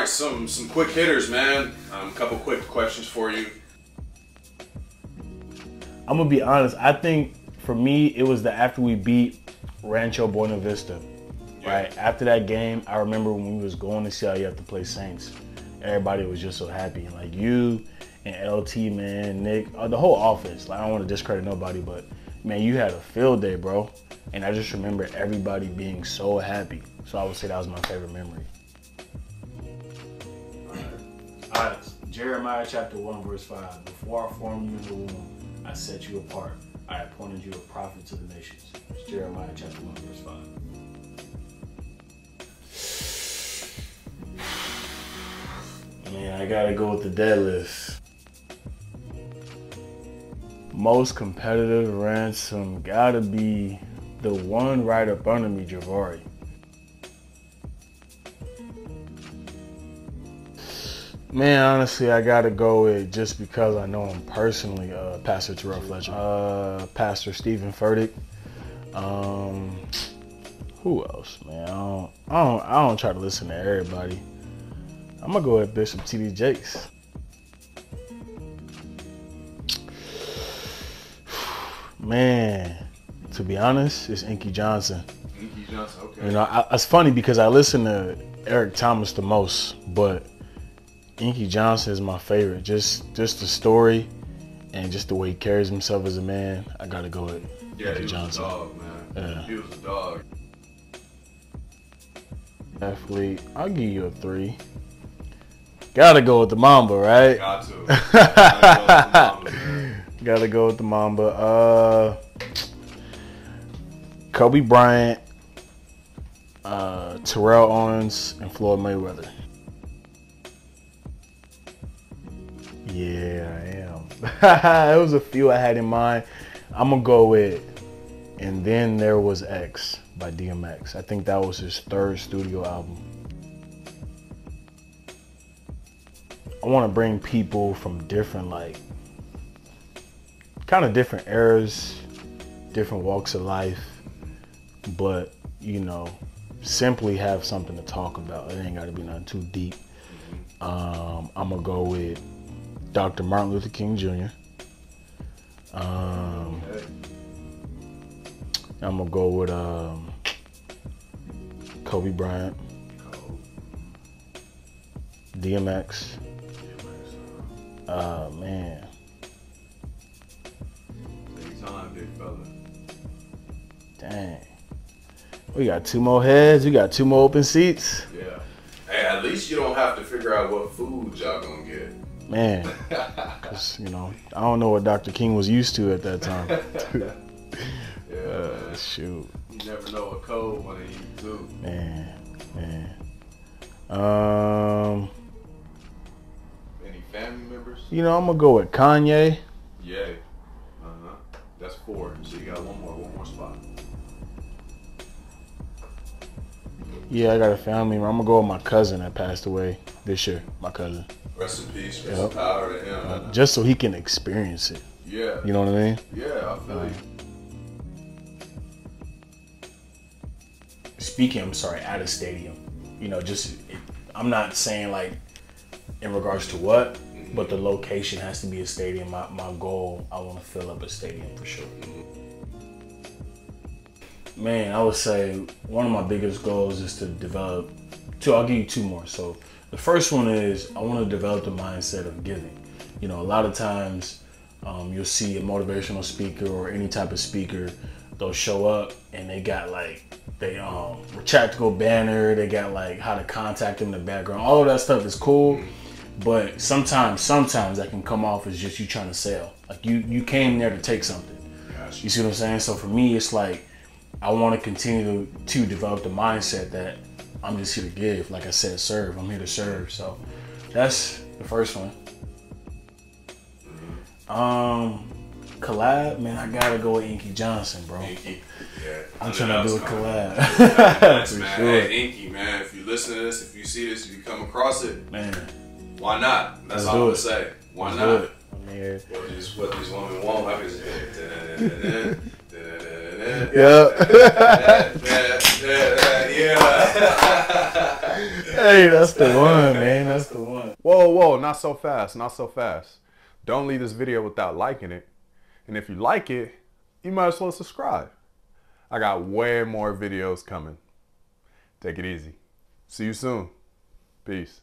right, some some quick hitters, man. Um, a couple quick questions for you. I'm gonna be honest. I think for me, it was the after we beat Rancho Buena Vista. Right after that game, I remember when we was going to see how you have to play Saints. Everybody was just so happy, like you and LT, man, Nick, uh, the whole offense. Like I don't want to discredit nobody, but man, you had a field day, bro. And I just remember everybody being so happy. So I would say that was my favorite memory. Jeremiah chapter 1, verse 5. Before I formed you in the womb, I set you apart. I appointed you a prophet to the nations. It's Jeremiah chapter 1, verse 5. Man, I gotta go with the deadlift. Most competitive ransom gotta be the one right up under me, Javari. Man, honestly, I gotta go with just because I know him personally, uh, Pastor Terrell Fletcher, uh, Pastor Stephen Furtick. Um, who else, man? I don't, I don't, I don't try to listen to everybody. I'm gonna go with Bishop T.D. Jakes. Man, to be honest, it's Inky Johnson. Inky Johnson, okay. You know, I, it's funny because I listen to Eric Thomas the most, but Inky Johnson is my favorite. Just just the story and just the way he carries himself as a man. I gotta go with yeah, Inky he Johnson. was a dog, man. Yeah. He was a dog. Athlete, I'll give you a three. Gotta go with the Mamba, right? Got to. Gotta go with the Mamba. Gotta go with the Mamba. Uh, Kobe Bryant, uh, Terrell Owens, and Floyd Mayweather. Yeah, I am. it was a few I had in mind. I'm gonna go with, and then there was X by DMX. I think that was his third studio album. I want to bring people from different, like, kind of different eras, different walks of life, but you know, simply have something to talk about. It ain't got to be nothing too deep. Um, I'm gonna go with Dr. Martin Luther King Jr. Um, I'm gonna go with um, Kobe Bryant, DMX. Uh, man, time, big fella. dang. We got two more heads. We got two more open seats. Yeah. Hey, at least you don't have to figure out what food y'all gonna get. Man, 'cause, you know, I don't know what Dr. King was used to at that time. Yeah, uh, shoot, You never know what cold one to eat too. man, man. Um, Any family members? you know, I'm gonna go with Kanye. Yeah. Uh huh. That's four. So you got one more, one more spot. Yeah, I got a family. I'm gonna go with my cousin that passed away this year. My cousin, Rest in peace, rest Yep. in power to him. man. just so he can experience it. Yeah. You know what I mean? Yeah, I feel you. Speaking, I'm sorry, at a stadium. You know, just it, I'm not saying like in regards to what, but the location has to be a stadium. My, my goal, I want to fill up a stadium for sure. Man, I would say one of my biggest goals is to develop two. I'll give you two more. So the first one is I want to develop the mindset of giving. You know, a lot of times um, you'll see a motivational speaker or any type of speaker, they'll show up and they got like they um retractable banner, they got like how to contact them in the background. All of that stuff is cool, but sometimes sometimes that can come off as just you trying to sell. Like you you came there to take something. You see what I'm saying? So for me, it's like I want to continue to, to develop the mindset that I'm just here to give. Like I said, serve. I'm here to serve. So that's the first one. Um, collab, man, I gotta go with Inky Johnson, bro. Inky. Yeah. I'm trying to do a was coming. collab. Nice, For man. sure. Hey, Inky, man, if you listen to this, if you see this, if you come across it, Man, why not? That's Let's all I'm gonna say. Why let's not? do it. I'm here. What these what these women want, I can just Yeah. yeah. Hey, that's the one, man. That's the one. Whoa, whoa, not so fast, not so fast. Don't leave this video without liking it. And if you like it, you might as well subscribe. I got way more videos coming. Take it easy. See you soon. Peace.